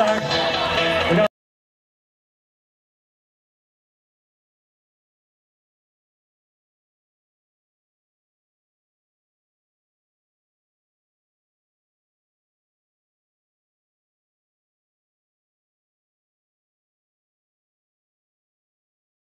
啊